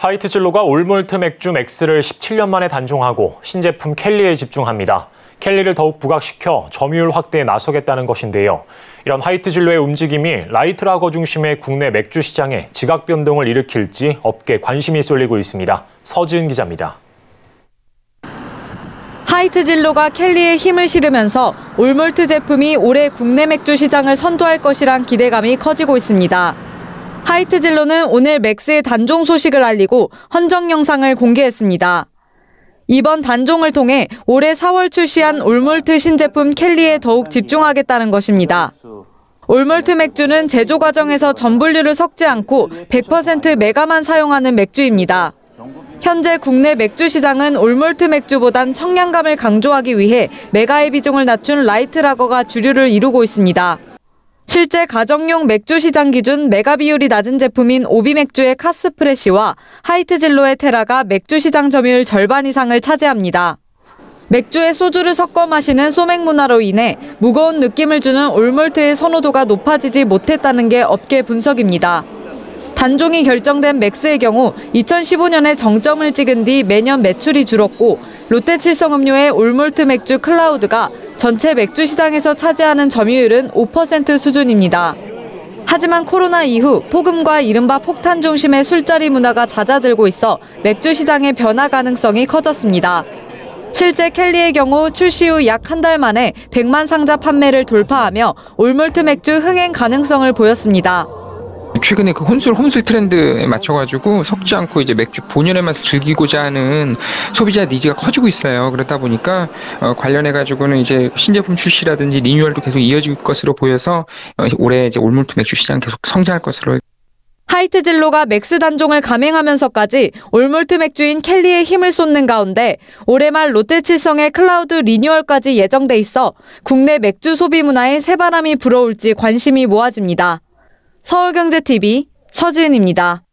하이트진로가 all malt 맥주 맥스를 17년 만에 단종하고 신제품 켈리에 집중합니다. 켈리를 더욱 부각시켜 점유율 확대에 나서겠다는 것인데요. 이런 하이트진로의 움직임이 light lager 중심의 국내 맥주 시장에 지각 변동을 일으킬지 업계 관심이 쏠리고 있습니다. 서지은 기자입니다. 하이트진로가 켈리에 힘을 실으면서 all malt 제품이 올해 국내 맥주 시장을 선도할 것이란 기대감이 커지고 있습니다. 하이트진로는 오늘 맥스의 단종 소식을 알리고 헌정 영상을 공개했습니다. 이번 단종을 통해 올해 4월 출시한 all malt 신제품 켈리에 더욱 집중하겠다는 것입니다. all malt 맥주는 제조 과정에서 전분류를 섞지 않고 100% 맥아만 사용하는 맥주입니다. 현재 국내 맥주 시장은 all malt 맥주보단 청량감을 강조하기 위해 맥아의 비중을 낮춘 light lager가 주류를 이루고 있습니다. 실제 가정용 맥주 시장 기준 맥아 비율이 낮은 제품인 오비 맥주의 카스프레시와 하이트 진로의 테라가 맥주 시장 점유율 절반 이상을 차지합니다. 맥주에 소주를 섞어 마시는 소맥 문화로 인해 무거운 느낌을 주는 all malt의 선호도가 높아지지 못했다는 게 업계 분석입니다. 단종이 결정된 맥스의 경우 2015년에 정점을 찍은 뒤 매년 매출이 줄었고 롯데칠성음료의 all malt 맥주 클라우드가 전체 맥주 시장에서 차지하는 점유율은 5% 수준입니다. 하지만 코로나 이후 폭음과 이른바 폭탄 중심의 술자리 문화가 잦아들고 있어 맥주 시장의 변화 가능성이 커졌습니다. 실제 켈리의 경우 출시 후 약 한 달 만에 100만 상자 판매를 돌파하며 올몰트 맥주 흥행 가능성을 보였습니다. 최근에 그 혼술 혼술 트렌드에 맞춰가지고 섞지 않고 이제 맥주 본연의 맛을 즐기고자 하는 소비자 needs가 커지고 있어요. 그렇다 보니까 어, 관련해 가지고는 이제 신제품 출시라든지 리뉴얼도 계속 이어질 것으로 보여서 어, 올해 이제 all malt 맥주 시장 계속 성장할 것으로. 하이트 진로가 맥스 단종을 감행하면서까지 all malt 맥주인 켈리에 힘을 쏟는 가운데 올해 말 롯데칠성의 클라우드 리뉴얼까지 예정돼 있어 국내 맥주 소비 문화에 새바람이 불어올지 관심이 모아집니다. 서울경제TV 서지은입니다.